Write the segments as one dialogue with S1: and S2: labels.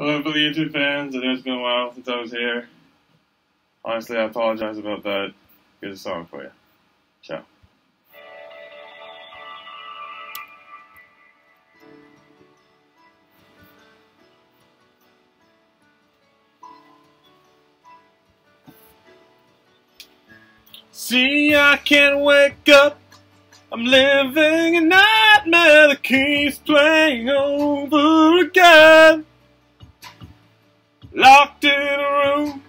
S1: Hello, the YouTube fans. I know it's been a while since I was here. Honestly, I apologize about that. Here's a song for you. Ciao. See, I can't wake up. I'm living a nightmare that keeps playing over again. Locked in a room,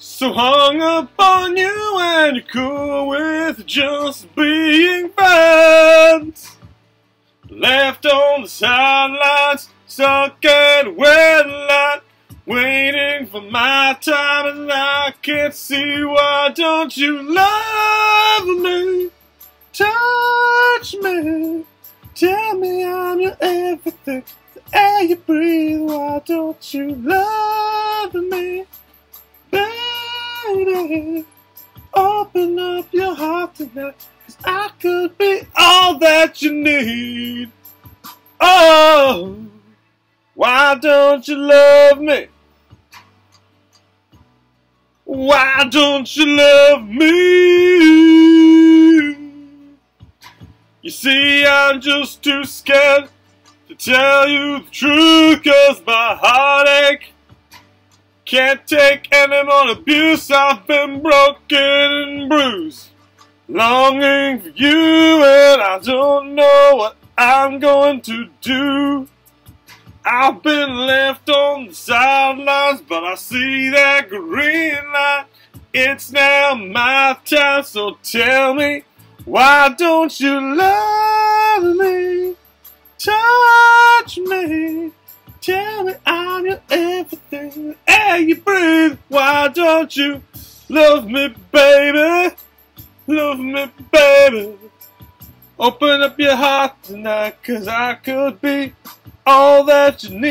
S1: so hung up on you, and cool with just being friends. Left on the sidelines, stuck at light, waiting for my time, and I can't see why don't you love me? Touch me, tell me I'm your everything. Air you breathe, why don't you love me? Baby, open up your heart tonight, cause I could be all that you need. Oh, why don't you love me? Why don't you love me? You see, I'm just too scared to tell you the truth, cause my heartache can't take any more abuse. I've been broken and bruised, longing for you, and I don't know what I'm going to do. I've been left on the sidelines, but I see that green light. It's now my time, so tell me why don't you love me? Touch me. Tell me I'm your everything. Air you breathe. Why don't you love me, baby? Love me, baby. Open up your heart tonight, cause I could be all that you need.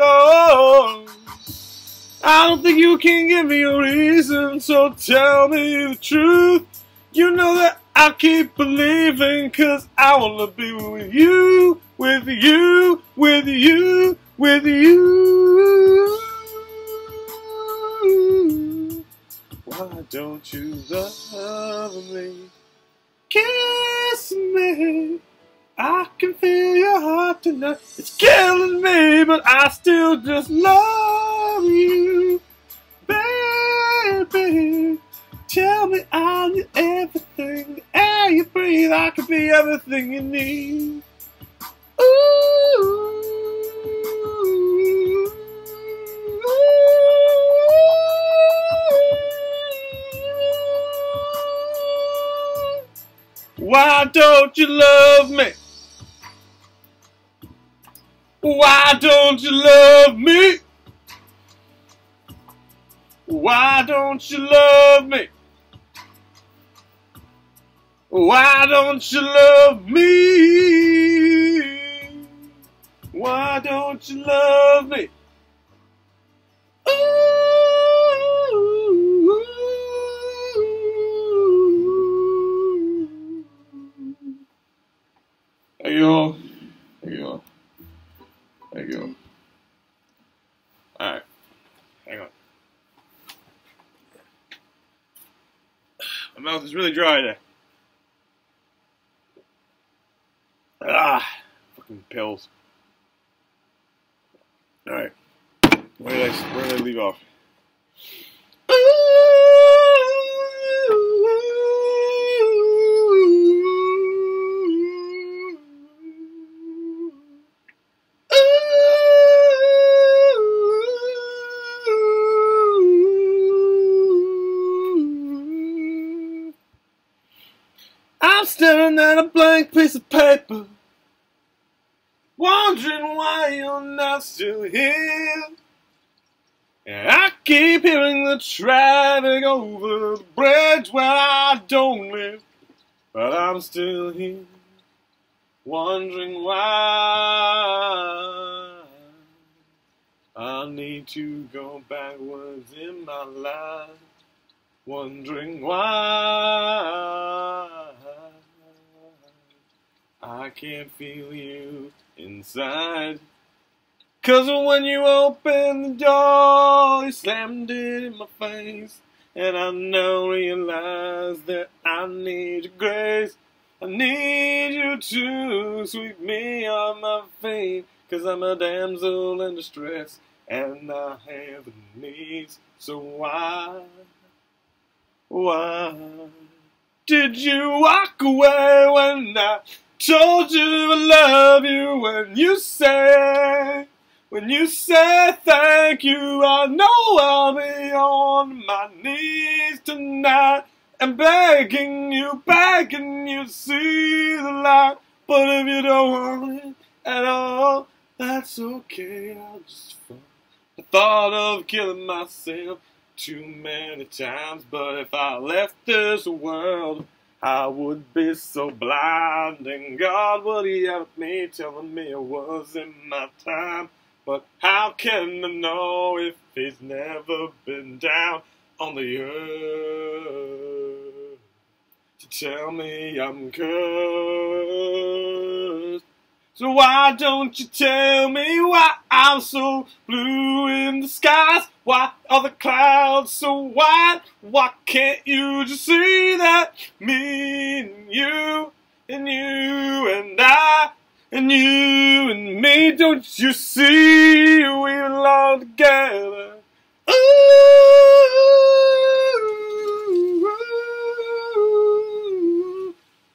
S1: Oh. I don't think you can give me a reason, so tell me the truth. You know that I keep believing, cause I wanna be with you, with you, with you, with you. Why don't you love me? Kiss me. I can feel your heart tonight. It's killing me, but I still just love you. Baby, tell me I'm your breathe, I could be everything you need. Why don't you love me? Why don't you love me? Why don't you love me? Why don't you love me? Why don't you love me? Hey y'all. Hey y'all. There you go. Alright. Hang on. My mouth is really dry there. Ah, fucking pills. Alright. Where did I where did I leave off? I'm staring at a blank piece of paper, wondering why you're not still here. And I keep hearing the traffic over the bridge where I don't live, but I'm still here, wondering why I need to go backwards in my life, wondering why. I can't feel you inside. Cause when you opened the door, you slammed it in my face. And I now realize that I need your grace. I need you to sweep me on my feet. Cause I'm a damsel in distress and I have needs. So why, why did you walk away when I told you I love you? When you say, when you say thank you, I know I'll be on my knees tonight and begging you, begging you see the light. But if you don't want it at all, that's okay, I'll just fall. I thought of killing myself too many times, but if I left this world, I would be so blind, and God would yell at me, telling me it wasn't my time. But how can I know if He's never been down on the earth to tell me I'm cursed? So why don't you tell me why I'm so blue in the skies? Why are the clouds so white? Why can't you just see that me and you and you and I and you and me? Don't you see we belong together? Ooh,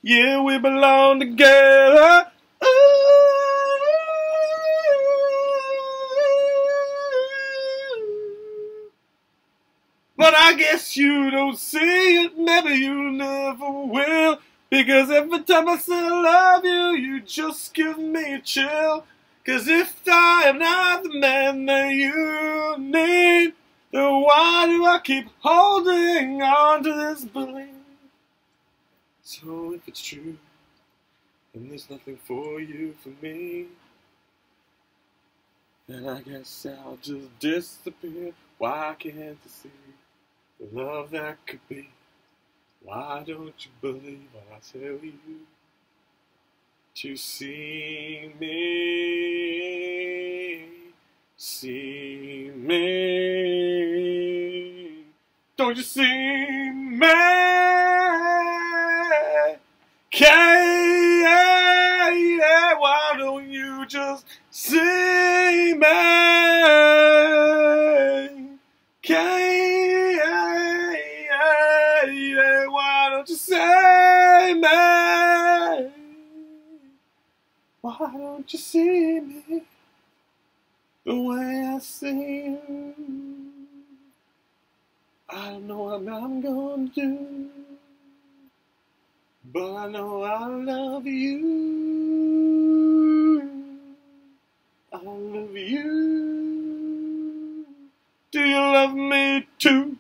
S1: yeah, we belong together. Guess you don't see it, maybe you never will. Because every time I say I love you, you just give me a chill. Cause if I am not the man that you need, then why do I keep holding on to this belief? So if it's true, then there's nothing for you, for me. Then I guess I'll just disappear. Why can't you see? The love that could be. Why don't you believe what I tell you? To see me, see me. Don't you see me? Can, why don't you just see Why don't you see me the way I see you? I don't know what I'm gonna do, but I know I love you. I love you. Do you love me too?